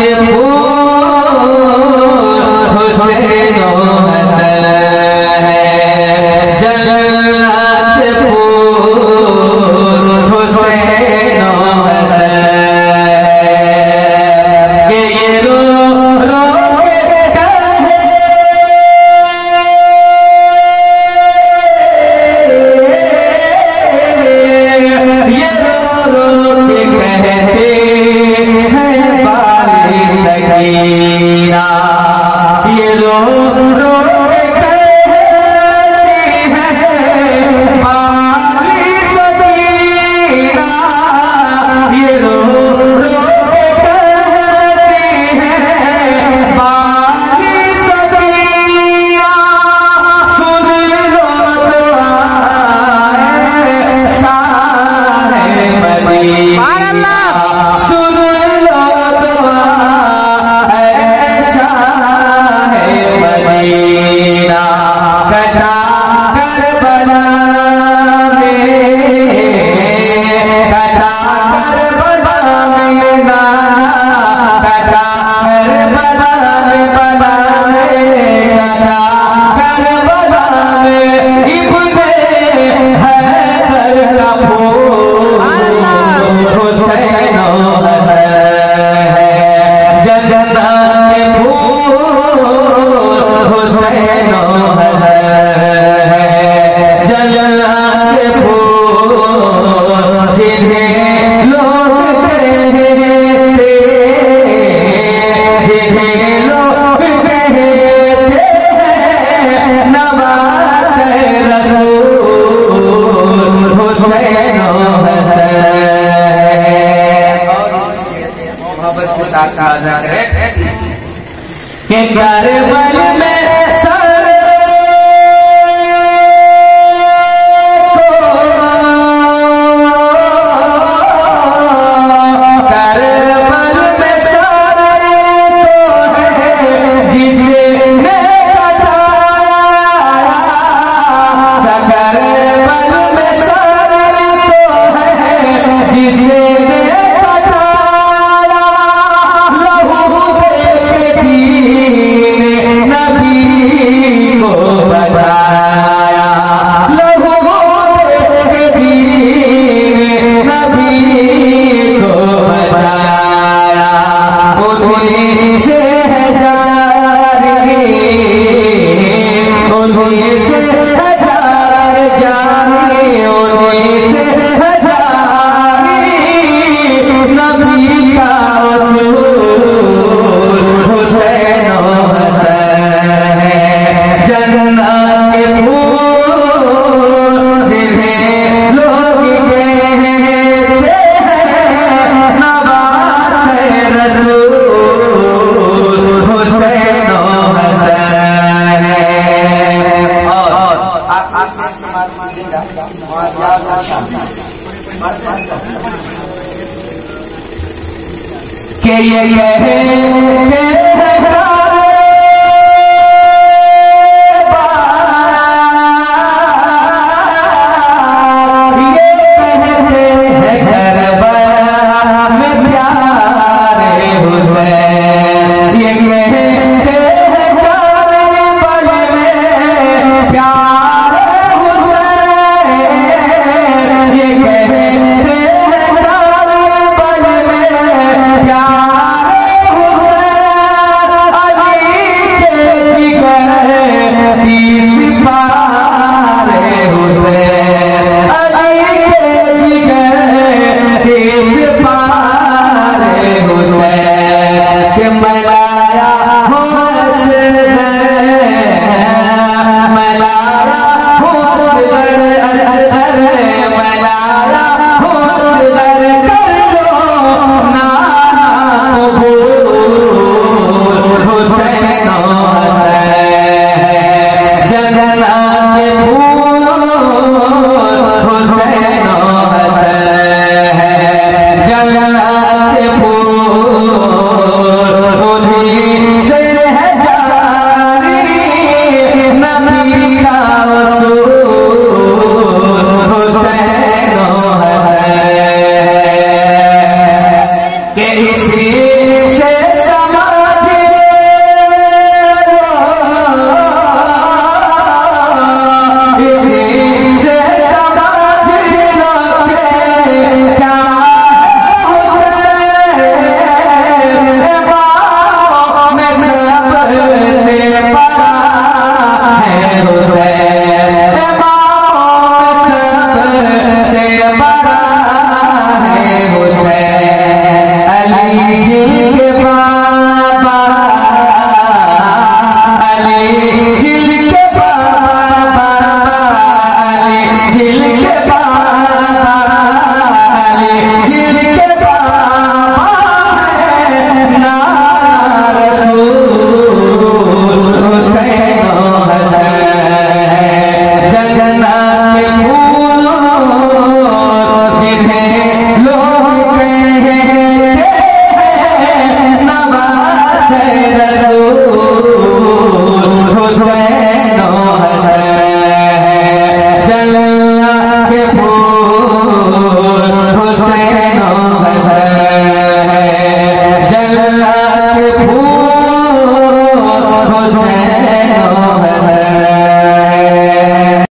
ফুল Hossain Bye. के करबल के ये Amén.